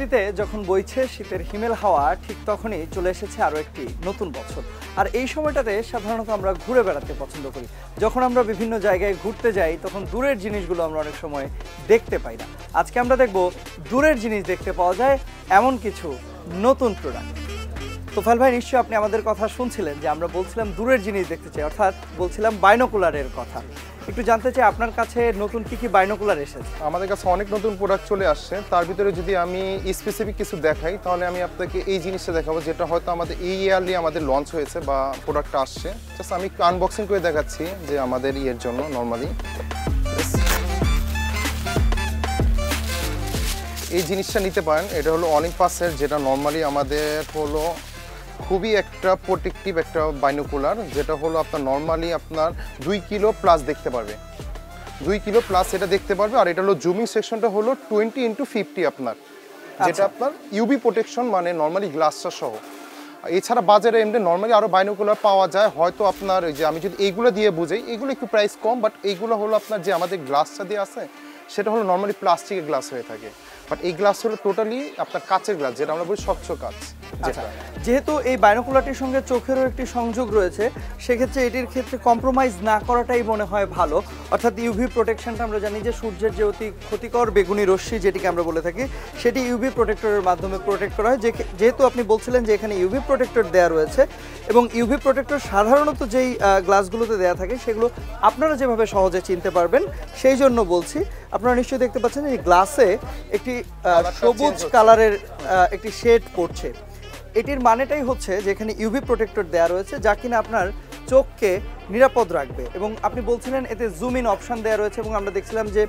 নদীতে যখন বইছে শীতের হিমেল হাওয়া, ঠিক তখনই চলে এসেছে আরও একটি নতুন বছর। আর এই সময়টাতে সাধারণত আমরা ঘুরে বেড়াতে পছন্দ করি। যখন আমরা বিভিন্ন জায়গায় ঘুরতে যাই, তখন দূরের জিনিসগুলো আমরা অনেক সময় দেখতে পাই না। আজকে আমরা দেখব দূরের জিনিস দেখতে পাওয়া যায়, এমন কিছু নতুন প্রোডাক্ট তোফাল ভাই, নিশ্চয়ই আপনি আমাদের কথা শুনছিলেন যে আমরা বলছিলাম দূরের জিনিস দেখতে চাই, অর্থাৎ বলছিলাম বাইনোকুলারের কথা। একটু জানতে চাই, আপনার কাছে নতুন কি কি বাইনোকুলার এসেছে? আমাদের কাছে অনেক নতুন প্রোডাক্ট চলে আসছে। তার ভিতরে যদি আমি স্পেসিফিক কিছু দেখাই, তাহলে আমি আপনাকে এই জিনিসটা দেখাবো, যেটা হয়তো আমাদের এই ইয়ারলি আমাদের লঞ্চ হয়েছে বা প্রোডাক্টটা আসছে। জাস্ট আমি আনবক্সিং করে দেখাচ্ছি যে আমাদের ইয়ের জন্য নর্মালি এই জিনিসটা নিতে পারেন, এটা হলো অলিম্পাসের যেটা নর্মালি আমাদের হলো খুবই একটা প্রোটেক্টিভ একটা বাইনোকুলার যেটা হলো আপনার নর্মালি আপনার দুই কিলো প্লাস দেখতে পারবে। দুই কিলো প্লাস এটা দেখতে পারবে আর এটা হলো জুমিং সেকশনটা হলো টোয়েন্টি ইন্টু ফিফটি আপনার। যেটা আচ্ছা। আপনার ইউবি প্রোটেকশন মানে নর্মালি গ্লাসটা সহ। এছাড়া বাজারে এমনি নর্মালি আরও বাইনোকুলার পাওয়া যায় হয়তো আপনার ওই যে আমি যদি এইগুলো দিয়ে বুঝাই এগুলো একটু প্রাইস কম বাট এইগুলো হলো আপনার যে আমাদের গ্লাসটা দিয়ে আছে সেটা হলো নর্মালি প্লাস্টিকের গ্লাস হয়ে থাকে। বাট এই গ্লাস হলো টোটালি আপনার কাচের গ্লাস যেটা আমরা বলি স্বচ্ছ কাচ। আচ্ছা। যেহেতু এই বাইনোকুলারটির সঙ্গে চোখেরও একটি সংযোগ রয়েছে সেক্ষেত্রে এটির ক্ষেত্রে কম্প্রোমাইজ না করাটাই মনে হয় ভালো। অর্থাৎ ইউভি প্রোটেকশনটা আমরা জানি যে সূর্যের যে অতি ক্ষতিকর বেগুনি রশ্মি যেটিকে আমরা বলে থাকি সেটি ইউভি প্রোটেক্টরের মাধ্যমে প্রোটেক্ট করা হয়। যে যেহেতু আপনি বলছিলেন যে এখানে ইউভি প্রোটেক্টর দেওয়া রয়েছে এবং ইউভি প্রোটেক্টর সাধারণত যেই গ্লাসগুলোতে দেওয়া থাকে সেগুলো আপনারা যেভাবে সহজে চিনতে পারবেন সেই জন্য বলছি আপনারা নিশ্চয়ই দেখতে পাচ্ছেন যে গ্লাসে একটি সবুজ কালারের একটি শেড পড়ছে। এটির মানেটাই হচ্ছে যেখানে ইউভি প্রোটেক্টর দেওয়া রয়েছে যা কিনা আপনার চোখকে নিরাপদ রাখবে। এবং আপনি বলছিলেন এতে জুম ইন অপশন দেওয়া রয়েছে এবং আমরা দেখছিলাম যে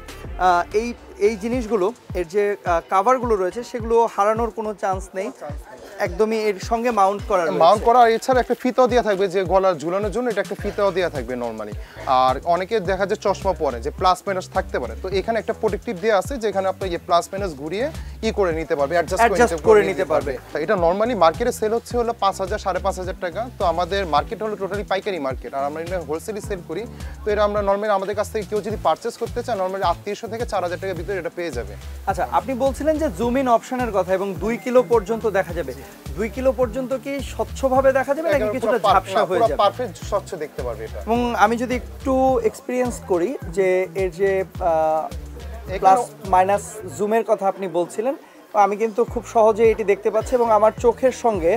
এই এই জিনিসগুলো এর যে কাভারগুলো রয়েছে সেগুলো হারানোর কোনো চান্স নেই। একদমই এর সঙ্গে মাউন্ট করা মাউন্ট। করা এছাড়া একটা ফিতাও দেওয়া থাকবে যে গলার ঝুলানোর জন্য এটা একটা ফিতাও দেওয়া থাকবে নর্মালি আর অনেকে দেখা যায় চশমা পরে যে প্লাস মাইনাস থাকতে পারে। তো এখানে একটা প্রোটেক্টিভ দেওয়া আছে যেখানে আপনি এই প্লাস মাইনাস ঘুরিয়ে ই করে নিতে পারবে অ্যাডজাস্ট করে নিতে পারবে। এটা নর্মালি মার্কেটে সেল হচ্ছে হলো পাঁচ হাজার সাড়ে পাঁচ হাজার টাকা। তো আমাদের মার্কেট হলো টোটালি পাইকারি মার্কেট আর আমরা এটা হোলসেলই সেল করি তো এটা আমরা নর্মালি আমাদের কাছ থেকে কেউ যদি পারচেস করতে চায় নর্মালি আটত্রিশশো থেকে চার হাজার টাকার ভিতরে এটা পেয়ে যাবে। আচ্ছা আপনি বলছিলেন যে জুম ইন অপশনের কথা এবং দুই কিলো পর্যন্ত দেখা যাবে। দুই কিলো পর্যন্ত কি স্বচ্ছভাবে দেখা যাবে নাকি কিছুটা ঝাপসা হয়ে যাবে? পারফেক্ট স্বচ্ছ দেখতে পারবে এটা। এবং আমি যদি একটু এক্সপিরিয়েন্স করি যে এর যে প্লাস মাইনাস জুমের কথা আপনি বলছিলেন আমি কিন্তু খুব সহজে এটি দেখতে পাচ্ছি এবং আমার চোখের সঙ্গে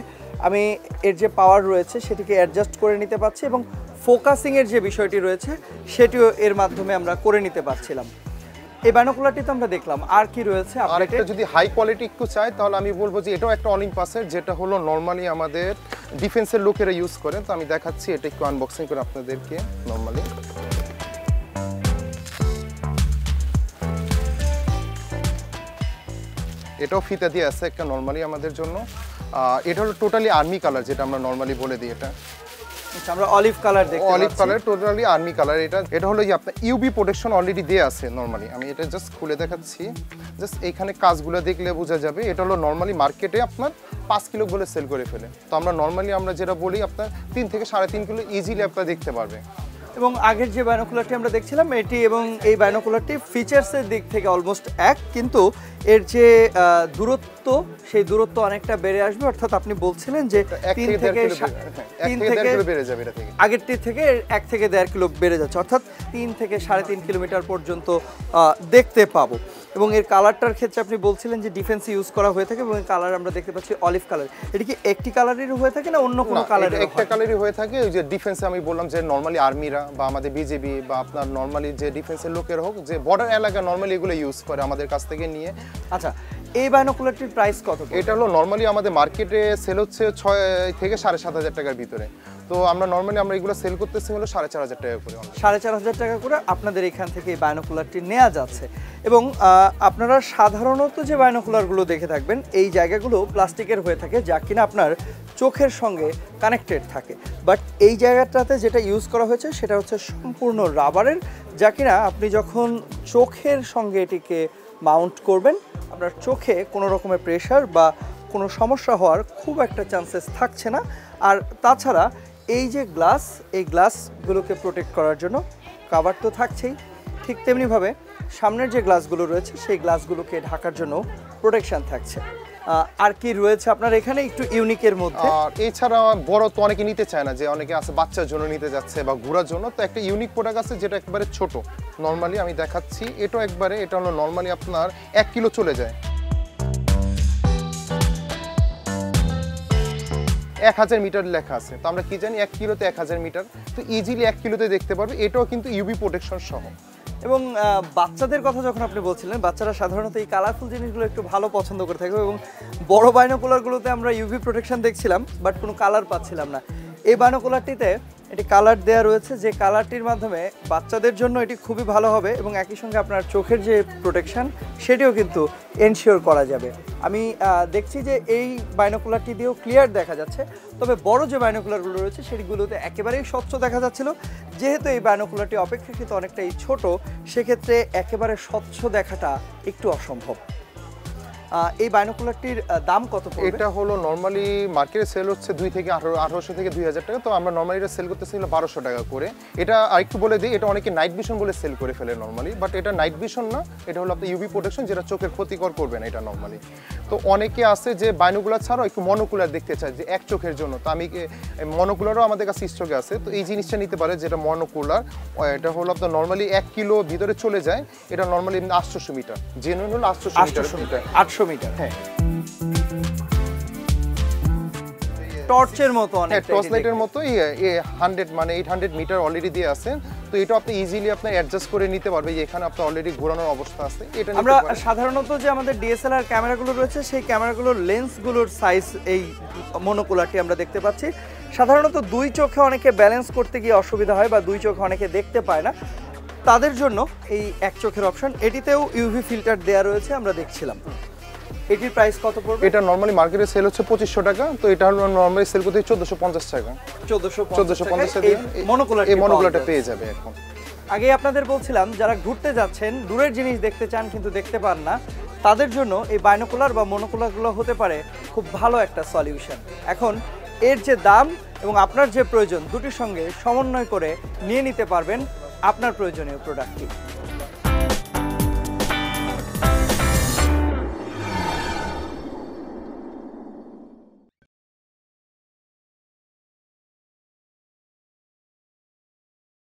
আমি এর যে পাওয়ার রয়েছে সেটিকে অ্যাডজাস্ট করে নিতে পারছি এবং ফোকাসিংয়ের যে বিষয়টি রয়েছে, সেটিও এর মাধ্যমে আমরা করে নিতে পারছিলাম। এই বানোকুলারটি তো আমরা দেখলাম। আর কি রয়েছে আর আপডেটে একটা যদি হাই কোয়ালিটি একটু চাই, তাহলে আমি বলব যে এটাও একটা অলিম্পাসের যেটা হলো নর্মালি আমাদের ডিফেন্সের লোকেরা ইউজ করে। তো আমি দেখাচ্ছি, এটা একটু আনবক্সিং করে আপনাদেরকে নর্মালি এটাও ফিতা দিয়ে আছে একটা নর্মালি আমাদের জন্য। এটা হলো টোটালি আর্মি কালার যেটা আমরা নর্মালি বলে দিই এটা। আমরা অলিভ কালার দেখতে olive colour totally army colour এটা। এটা হলো যে আপনার ইউবি প্রোটেকশন অলরেডি দেয়া আছে নর্মালি আমি এটা জাস্ট খুলে দেখাচ্ছি। জাস্ট এইখানে কাজগুলো দেখলে বোঝা যাবে। এটা হলো নর্মালি মার্কেটে আপনার পাঁচ কিলো বলে সেল করে ফেলে। তো আমরা নর্মালি আমরা যেটা বলি আপনার তিন থেকে সাড়ে তিন কিলো ইজিলি আপনার দেখতে পারবে এবং আগের যে বায়োনোকুলারটি আমরা দেখছিলাম এটি এবং এই বায়োনোকুলারটি ফিচার্সের দিক থেকে অলমোস্ট এক কিন্তু এর যে দূরত্ব সেই দূরত্ব অনেকটা বেড়ে আসবে। অর্থাৎ আপনি বলছিলেন যে তিন থেকে তিন থেকে আগেরটি থেকে এক থেকে দেড় কিলো বেড়ে যাচ্ছে। অর্থাৎ তিন থেকে সাড়ে তিন কিলোমিটার পর্যন্ত দেখতে পাবো। এবং এর কালারটার ক্ষেত্রে আপনি বলছিলেন যে ডিফেন্স ইউজ করা হয়ে থাকে এবং কালার আমরা দেখতে পাচ্ছি অলিভ কালার এটি কি একটি কালারের হয়ে থাকে না অন্য কোনো কালারের একটা কালারই হয়ে থাকে ওই যে ডিফেন্সে আমি বললাম যে নর্মালি আর্মিরা বা আমাদের বিজেপি বা আপনার নর্মালি যে ডিফেন্সের লোকের হোক যে বর্ডার এলাকা নর্মালি এগুলো ইউজ করে আমাদের কাছ থেকে নিয়ে। আচ্ছা এই বায়োনোকুলারটির প্রাইস কত? এটা হলো নর্মালি আমাদের মার্কেটে সেল হচ্ছে ছয় থেকে সাড়ে সাত হাজার টাকার ভিতরে। তো আমরা নর্মালি আমরা এগুলো সেল করতেছি হলো সাড়ে চার হাজার টাকা করে সাড়ে চার হাজার টাকা করে আপনাদের এখান থেকে এই বায়োনোকুলারটি নেওয়া যাচ্ছে। এবং আপনারা সাধারণত যে বায়োনোকুলারগুলো দেখে থাকবেন, এই জায়গাগুলো প্লাস্টিকের হয়ে থাকে যা কিনা আপনার চোখের সঙ্গে কানেক্টেড থাকে। বাট এই জায়গাটাতে যেটা ইউজ করা হয়েছে, সেটা হচ্ছে সম্পূর্ণ রাবারের যা কিনা আপনি যখন চোখের সঙ্গে এটিকে মাউন্ট করবেন, আপনার চোখে কোনো রকমের প্রেশার বা কোনো সমস্যা হওয়ার খুব একটা চান্সেস থাকছে না। আর তাছাড়া এই যে গ্লাস, এই গ্লাসগুলোকে প্রোটেক্ট করার জন্য কাভার তো থাকছেই। ঠিক তেমনিভাবে সামনের যে গ্লাসগুলো রয়েছে, সেই গ্লাসগুলোকে ঢাকার জন্য প্রোটেকশন থাকছে। আর কি রয়েছে আপনার এখানে একটু ইউনিকের মধ্যে? আর এছাড়া বড় তো অনেকে নিতে চায় না, যে অনেকে আছে বাচ্চার জন্য নিতে যাচ্ছে বা ঘোরার জন্য। তো একটা ইউনিক প্রোডাক্ট আছে যেটা একবারে ছোট। নর্মালি আমি দেখাচ্ছি এটা একবারে, এটা হলো নর্মালি আপনার এক কিলো চলে যায়। এক হাজার মিটার লেখা আছে। তো আমরা কি জানি, এক কিলোতে এক হাজার মিটার। তো ইজিলি এক কিলোতে দেখতে পারবে, এটাও কিন্তু ইউবি প্রোটেকশন সহ। এবং বাচ্চাদের কথা যখন আপনি বলছিলেন, বাচ্চারা সাধারণত এই কালারফুল জিনিসগুলো একটু ভালো পছন্দ করে থাকে এবং বড় বাইনোকুলারগুলোতে আমরা ইউভি প্রোটেকশন দেখছিলাম বাট কোনো কালার পাচ্ছিলাম না। এই বাইনোকুলারটিতে এটি কালার দেওয়া রয়েছে, যে কালারটির মাধ্যমে বাচ্চাদের জন্য এটি খুবই ভালো হবে এবং একই সঙ্গে আপনার চোখের যে প্রোটেকশন সেটিও কিন্তু এনশিওর করা যাবে। আমি দেখছি যে এই বাইনোকুলারটি দিয়েও ক্লিয়ার দেখা যাচ্ছে, তবে বড় যে বাইনোকুলারগুলো রয়েছে, সেগুলোতে একেবারেই স্বচ্ছ দেখা যাচ্ছিল। যেহেতু এই বাইনোকুলারটি অপেক্ষাকৃত অনেকটাই ছোট, সেক্ষেত্রে একেবারে স্বচ্ছ দেখাটা একটু অসম্ভব। এই বাইনোকুলারটির দাম কত পড়বে? এটা হলো নর্মালি মার্কেটে সেল হচ্ছে দুই থেকে আঠারো আঠারোশো থেকে দুই হাজার টাকা তো আমরা নর্মালি এটা সেল করতেছি বারোশো টাকা করে। এটা আরেকটু বলে দিই এটা অনেকে নাইট ভিশন বলে সেল করে ফেলে নর্মালি বাট এটা নাইট ভিশন না এটা হলো আপনার ইউবি প্রোটেকশন যেটা চোখের ক্ষতিকর করবে না এটা নর্মালি তো অনেকে আছে যে বাইনোকুলার ছাড়াও একটু মনোকুলার দেখতে চায় যে এক চোখের জন্য। তো আমি মনোকুলারও আমাদের কাছে স্টকে আছে তো এই জিনিসটা নিতে পারে যেটা মনোকুলার এটা হলো আপনার নর্মালি এক কিলো ভিতরে চলে যায় এটা নর্মালি আটশোশো মিটার জেনুইন হলো আটশোশো মিটার আটশো আটশো মিটার। হ্যাঁ। টর্চের মতো হ্যাঁ অনেক টর্চ লাইটের মতোই হান্ড্রেড মানে এইট হান্ড্রেড মিটার অলরেডি দিয়ে আছে তো এটা আপনি ইজিলি আপনি অ্যাডজাস্ট করে নিতে পারবে এখানে আপনার অলরেডি ঘোরানোর অবস্থা আছে। এটা আমরা সাধারণত যে আমাদের ডিএসএলআর ক্যামেরাগুলো রয়েছে সেই ক্যামেরাগুলোর লেন্সগুলোর সাইজ এই মনোকুলারটি আমরা দেখতে পাচ্ছি। সাধারণত দুই চোখে অনেকে ব্যালেন্স করতে গিয়ে অসুবিধা হয় বা দুই চোখে অনেকে দেখতে পায় না। তাদের জন্য এই এক চোখের অপশন এটিতেও ইউভি ফিল্টার দেওয়া রয়েছে আমরা দেখছিলাম। এটির প্রাইস কত পড়বে? এটা নর্মালি মার্কেটে সেল হচ্ছে পঁচিশশো টাকা তো এটা হলো নর্মালি সেল করতে চোদ্দশো পঞ্চাশ টাকা। চোদ্দশো চোদ্দশো পঞ্চাশ টাকা মনোকুলার এই মনোকুলারটা পেয়ে যাবে এখন। আগে আপনাদের বলছিলাম যারা ঘুরতে যাচ্ছেন দূরের জিনিস দেখতে চান কিন্তু দেখতে পান না তাদের জন্য এই বাইনোকুলার বা মনোকুলারগুলো হতে পারে খুব ভালো একটা সলিউশন এখন এর যে দাম এবং আপনার যে প্রয়োজন দুটির সঙ্গে সমন্বয় করে নিয়ে নিতে পারবেন আপনার প্রয়োজনীয় প্রোডাক্টটি